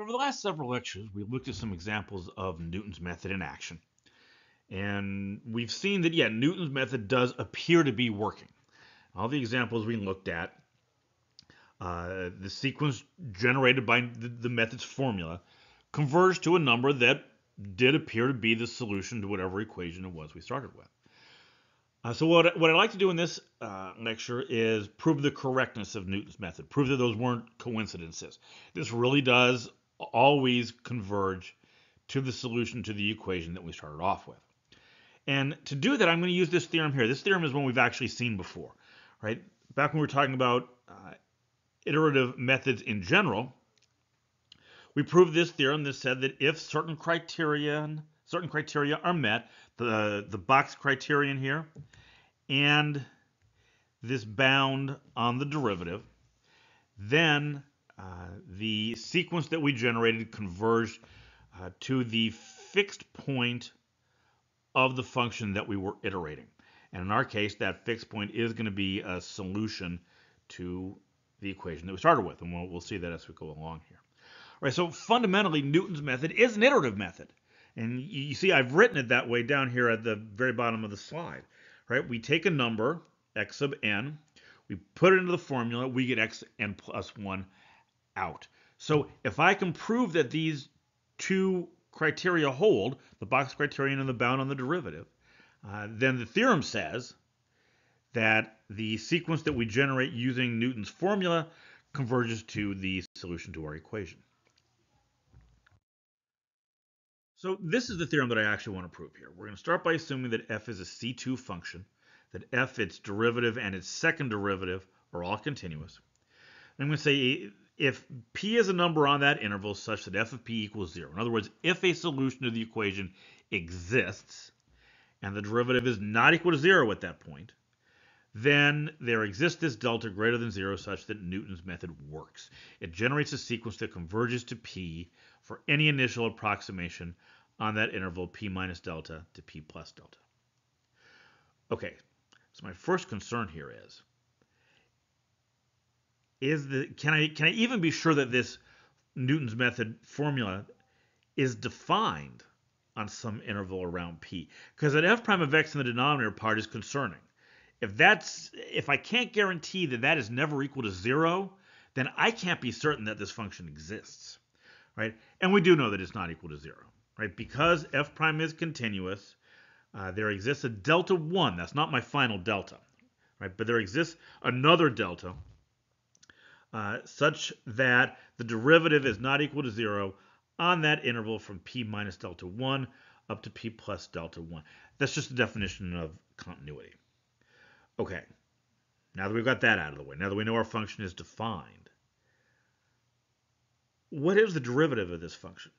So over the last several lectures, we looked at some examples of Newton's method in action. And we've seen that, yeah, Newton's method does appear to be working. All the examples we looked at, uh, the sequence generated by the, the method's formula converged to a number that did appear to be the solution to whatever equation it was we started with. Uh, so what, what I'd like to do in this uh, lecture is prove the correctness of Newton's method, prove that those weren't coincidences. This really does always converge to the solution to the equation that we started off with. And to do that, I'm going to use this theorem here. This theorem is one we've actually seen before, right? Back when we were talking about uh, iterative methods in general, we proved this theorem that said that if certain criterion, certain criteria are met, the, the box criterion here, and this bound on the derivative, then the sequence that we generated converged uh, to the fixed point of the function that we were iterating. And in our case, that fixed point is going to be a solution to the equation that we started with. And we'll, we'll see that as we go along here. All right, so fundamentally, Newton's method is an iterative method. And you see I've written it that way down here at the very bottom of the slide. Right? We take a number, x sub n, we put it into the formula, we get x n plus 1 out. So if I can prove that these two criteria hold, the box criterion and the bound on the derivative, uh, then the theorem says that the sequence that we generate using Newton's formula converges to the solution to our equation. So this is the theorem that I actually want to prove here. We're going to start by assuming that f is a C2 function, that f, its derivative, and its second derivative are all continuous. I'm going to say if p is a number on that interval such that f of p equals 0. In other words, if a solution to the equation exists and the derivative is not equal to 0 at that point, then there exists this delta greater than 0 such that Newton's method works. It generates a sequence that converges to p for any initial approximation on that interval p minus delta to p plus delta. Okay, so my first concern here is is the can I can I even be sure that this Newton's method formula is defined on some interval around p? Because an f prime of x in the denominator part is concerning. If that's if I can't guarantee that that is never equal to zero, then I can't be certain that this function exists, right? And we do know that it's not equal to zero, right? Because f prime is continuous, uh, there exists a delta one. That's not my final delta, right? But there exists another delta uh, such that the derivative is not equal to 0 on that interval from p minus delta 1 up to p plus delta 1. That's just the definition of continuity. Okay, now that we've got that out of the way, now that we know our function is defined, what is the derivative of this function?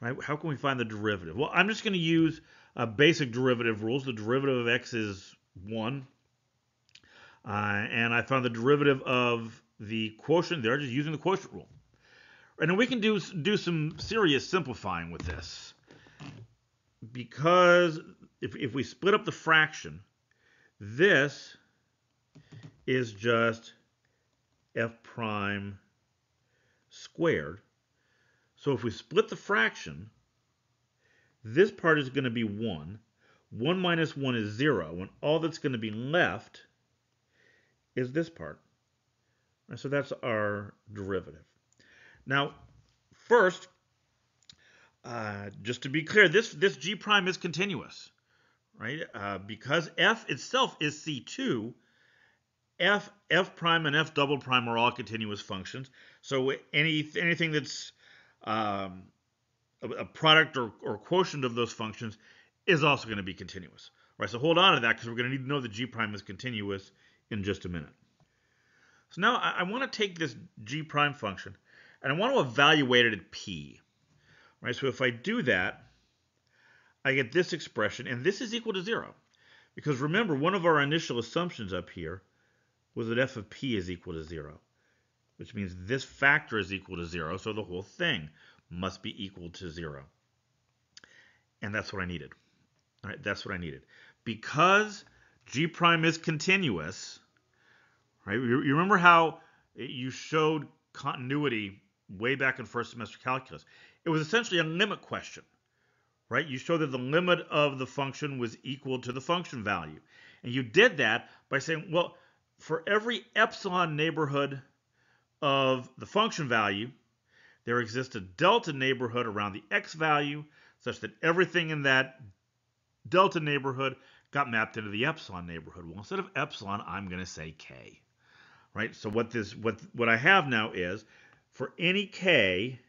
Right? How can we find the derivative? Well, I'm just going to use uh, basic derivative rules. The derivative of x is 1. Uh, and I found the derivative of the quotient there, just using the quotient rule. And we can do, do some serious simplifying with this. Because if, if we split up the fraction, this is just f prime squared. So if we split the fraction, this part is going to be 1. 1 minus 1 is 0. And all that's going to be left is this part. And so that's our derivative. Now, first, uh, just to be clear, this, this g prime is continuous, right? Uh, because f itself is c2, f, f prime and f double prime are all continuous functions. So any anything that's um, a, a, product or, or quotient of those functions is also going to be continuous. Right, so hold on to that because we're going to need to know that g prime is continuous in just a minute. So now I, I want to take this g prime function and I want to evaluate it at p. Right, so if I do that, I get this expression, and this is equal to 0. Because remember, one of our initial assumptions up here was that f of p is equal to 0, which means this factor is equal to 0, so the whole thing must be equal to 0. And that's what I needed. All right, that's what I needed. Because g prime is continuous, right? You remember how you showed continuity way back in first semester calculus. It was essentially a limit question, right? You showed that the limit of the function was equal to the function value. And you did that by saying, well, for every epsilon neighborhood of the function value, there exists a delta neighborhood around the x value such that everything in that delta neighborhood got mapped into the epsilon neighborhood. Well, instead of epsilon, I'm going to say k. Right? So what this what what I have now is for any k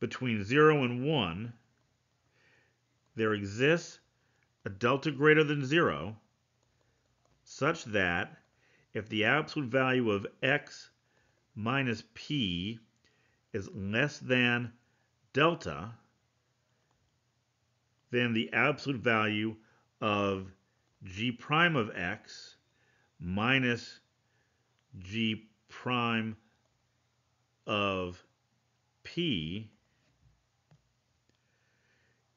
between 0 and 1, there exists a delta greater than 0 such that if the absolute value of x minus p is less than delta, then the absolute value of g prime of x minus g prime of p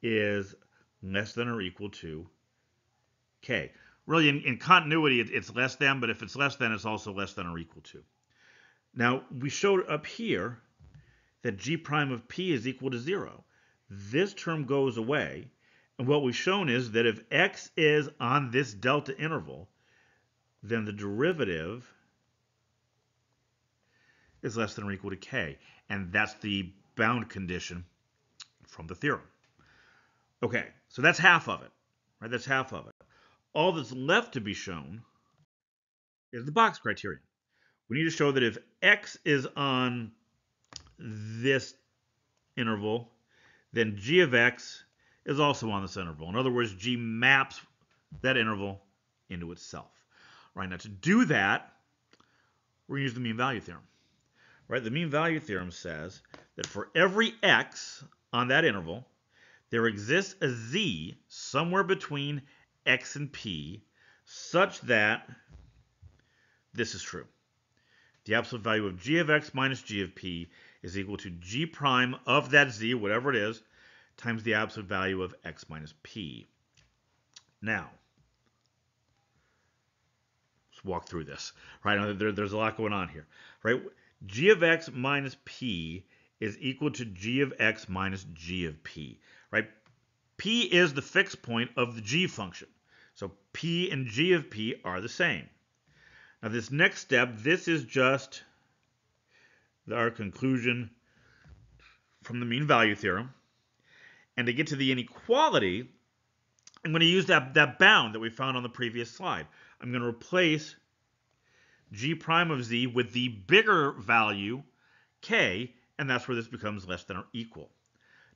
is less than or equal to k. Really, in, in continuity, it, it's less than, but if it's less than, it's also less than or equal to. Now, we showed up here that g prime of p is equal to 0. This term goes away, and what we've shown is that if x is on this delta interval, then the derivative is less than or equal to k. And that's the bound condition from the theorem. Okay, so that's half of it, right? That's half of it. All that's left to be shown is the box criterion. We need to show that if x is on this interval, then g of x is also on this interval. In other words, g maps that interval into itself. Right now, to do that, we're going to use the mean value theorem. Right, the mean value theorem says that for every x on that interval, there exists a z somewhere between x and p such that this is true. The absolute value of g of x minus g of p is equal to g prime of that z, whatever it is, times the absolute value of x minus p. Now, walk through this. Right, there, there's a lot going on here. Right, g of x minus p is equal to g of x minus g of p. Right, p is the fixed point of the g function. So p and g of p are the same. Now this next step, this is just our conclusion from the mean value theorem. And to get to the inequality, I'm going to use that, that bound that we found on the previous slide. I'm going to replace g prime of z with the bigger value, k, and that's where this becomes less than or equal.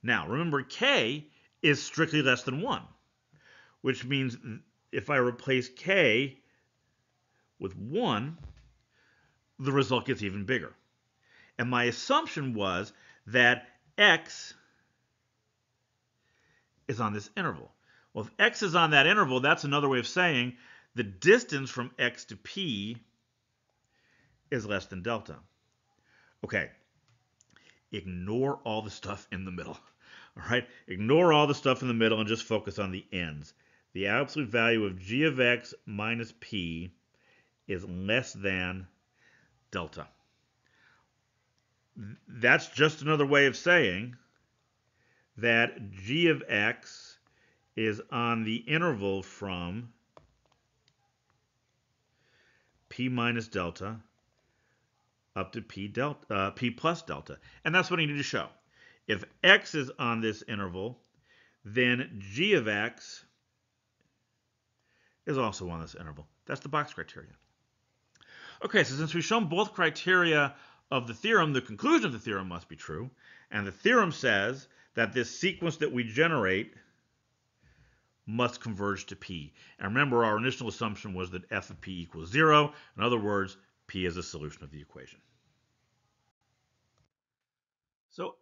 Now, remember, k is strictly less than 1, which means if I replace k with 1, the result gets even bigger. And my assumption was that x is on this interval. Well, if x is on that interval, that's another way of saying the distance from x to p is less than delta. Okay, ignore all the stuff in the middle. All right, ignore all the stuff in the middle and just focus on the ends. The absolute value of g of x minus p is less than delta. That's just another way of saying that g of x is on the interval from p minus delta up to p, delta, uh, p plus delta. And that's what I need to show. If x is on this interval, then g of x is also on this interval. That's the box criteria. Okay, so since we've shown both criteria of the theorem, the conclusion of the theorem must be true. And the theorem says that this sequence that we generate must converge to P. And remember, our initial assumption was that f of P equals 0. In other words, P is a solution of the equation. So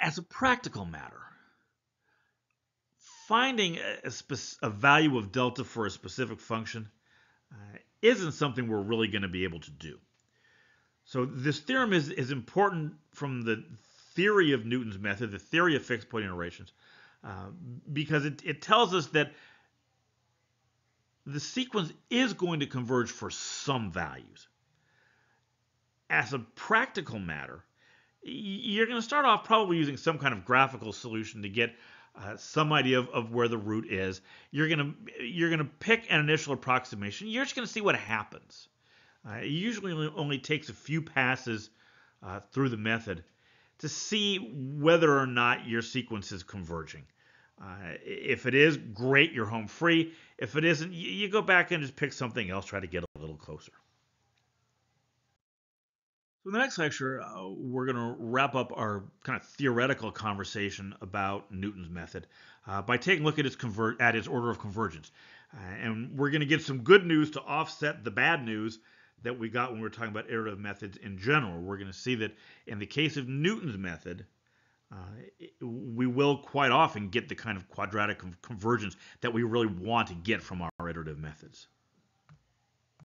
as a practical matter, finding a, a, value of delta for a specific function uh, isn't something we're really going to be able to do. So this theorem is, is important from the theory of Newton's method, the theory of fixed point iterations, uh, because it, it tells us that the sequence is going to converge for some values. as a practical matter, you're going to start off probably using some kind of graphical solution to get uh, some idea of, of, where the root is. You're gonna you're gonna pick an initial approximation. You're just gonna see what happens. Uh, it usually only takes a few passes uh, through the method to see whether or not your sequence is converging. Uh, if it is, great, you're home free. If it isn't, you, you go back and just pick something else, try to get a little closer. So in the next lecture, uh, we're going to wrap up our kind of theoretical conversation about Newton's method uh, by taking a look at its convert at its order of convergence, uh, and we're going to get some good news to offset the bad news that we got when we were talking about iterative methods in general. We're going to see that in the case of Newton's method, uh, we will quite often get the kind of quadratic convergence that we really want to get from our iterative methods.